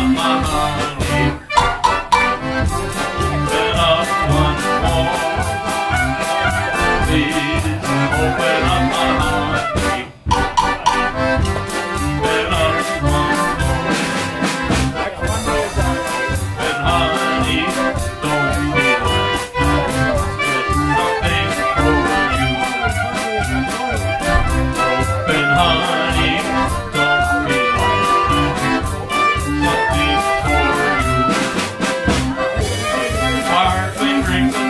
on my mind. Spring.